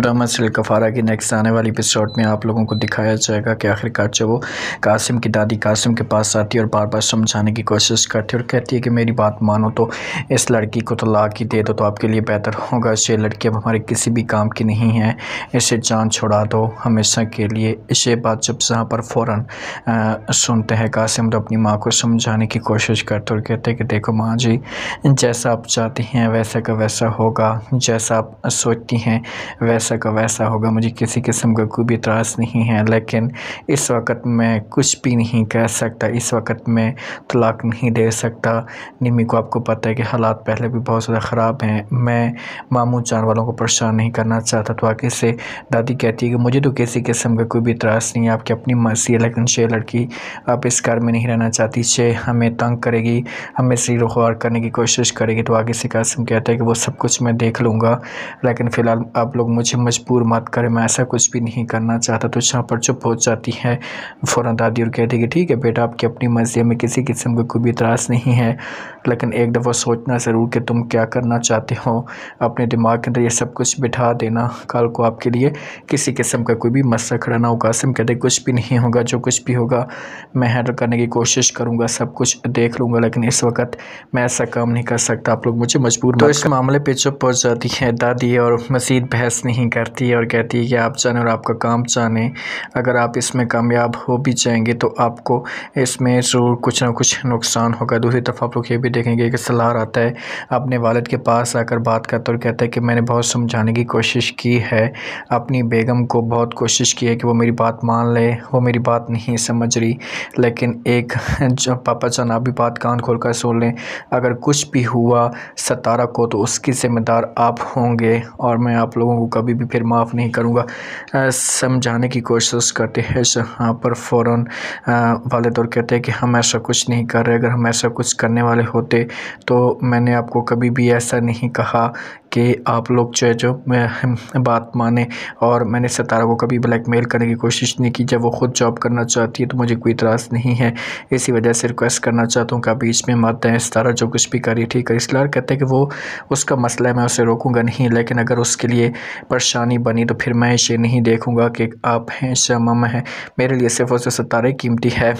Drama serial कफ़ारा की next आने वाली एपिसोड में आप लोगों को दिखाया जाएगा कि आखिरकार जब वो कासिम की दादी कासिम के पास आती है और बार बार समझाने की कोशिश करती है और कहती है कि मेरी बात मानो तो इस लड़की को तलाक ही दे दो तो आपके लिए बेहतर होगा। ये लड़की अब हमारे किसी भी काम की नहीं है। इसे जान छोड़ा दो हमेशा के लिए। इसे बात जब जहाँ पर फ़ौर सुनते हैं, कासिम तो अपनी माँ को समझाने की कोशिश करते और कहते हैं कि देखो माँ जी, जैसा आप चाहती हैं वैसा का वैसा होगा। जैसा आप सोचती हैं, वैसा वैसा का वैसा होगा। मुझे किसी किस्म का कोई भी इतराज़ नहीं है, लेकिन इस वक्त मैं कुछ भी नहीं कह सकता। इस वक्त मैं तलाक नहीं दे सकता। निमी को आपको पता है कि हालात पहले भी बहुत ज़्यादा ख़राब हैं। मैं मामू चार वालों को परेशान नहीं करना चाहता। तो आगे से दादी कहती है कि मुझे तो किसी किस्म का कोई भी इतराज़ नहीं है। आपकी अपनी मर्ज़ी है, लेकिन शे लड़की आप इस घर में नहीं रहना चाहती। शे हमें तंग करेगी, हमें सिर रुखवार करने की कोशिश करेगी। तो आगे से कासिम कहता है कि वो सब कुछ मैं देख लूँगा। लेकिन फ़िलहाल आप लोग मुझे मजबूर मत करें मैं ऐसा कुछ भी नहीं करना चाहता। तो जहाँ पर चुप हो जाती है फ़ौरन दादी और कहती है कि ठीक है बेटा आपकी अपनी मर्ज़ी में किसी किस्म का कोई भी इतराज़ नहीं है लेकिन एक दफ़ा सोचना ज़रूर कि तुम क्या करना चाहते हो। अपने दिमाग के अंदर ये सब कुछ बिठा देना कल को आपके लिए किसी किस्म का कोई भी मसला खड़ा ना हो कासिम कहते कुछ भी नहीं होगा जो कुछ भी होगा मैं हैंडल करने की कोशिश करूँगा सब कुछ देख लूँगा लेकिन इस वक्त मैं ऐसा काम नहीं कर सकता। आप लोग मुझे मजबूर तो इस मामले पर चुप हो जाती है दादी और मज़ीद बहस नहीं करती है और कहती है कि आप जाने और आपका काम जाने। अगर आप इसमें कामयाब हो भी जाएँगे तो आपको इसमें ज़रूर कुछ ना कुछ नुकसान होगा। दूसरी तरफ़ आप लोग ये भी देखेंगे कि सलाह आता है, अपने वालद के पास आकर बात करता और कहता है कि मैंने बहुत समझाने की कोशिश की है। अपनी बेगम को बहुत कोशिश की है कि वो मेरी बात मान ले, वो मेरी बात नहीं समझ रही। लेकिन एक जो पापा जान, आप भी बात कान खोल कर सुन लें। अगर कुछ भी हुआ सतारा को तो उसकी ज़िम्मेदार आप होंगे और मैं आप लोगों को कभी भी फिर माफ़ नहीं करूँगा। समझाने की कोशिश करते हैं जहाँ पर फ़ौर वाले दौर कहते हैं कि हम ऐसा कुछ नहीं कर रहे। अगर हम ऐसा कुछ करने वाले होते तो मैंने आपको कभी भी ऐसा नहीं कहा कि आप लोग जो है, जो मैं बात माने और मैंने सतारा को कभी ब्लैकमेल करने की कोशिश नहीं की। जब वो ख़ुद जॉब करना चाहती है तो मुझे कोई इतराज़ नहीं है। इसी वजह से रिक्वेस्ट करना चाहता हूँ कि आप बीच में मत दें सतारा जो कुछ भी करिए ठीक है। इसलिए कहते हैं कि वो, उसका मसला है, मैं उसे रोकूँगा नहीं। लेकिन अगर उसके लिए परेशानी बनी तो फिर मैं इसे नहीं देखूँगा कि आप हैं शमा हैं। मेरे लिए सिर्फ़ उसे सतारे कीमती है।